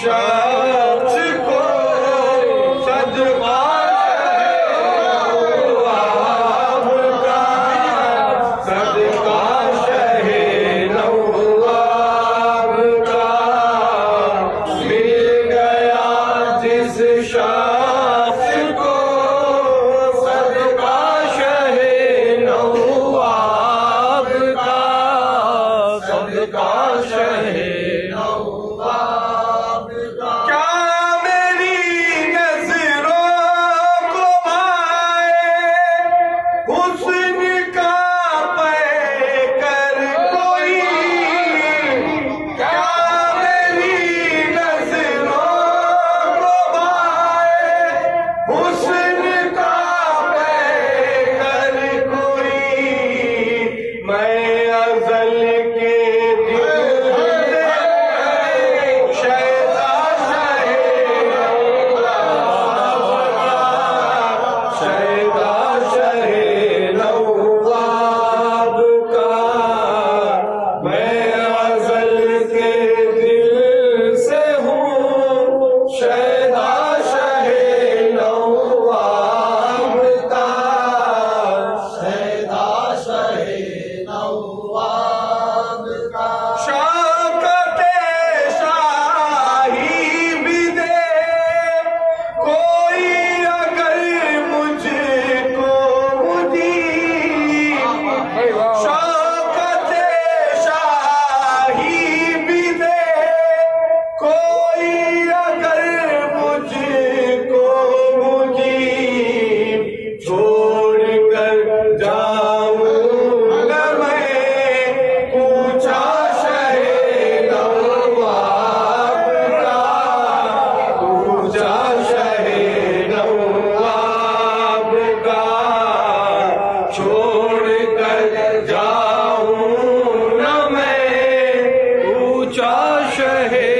Krishna ऊंचा शहे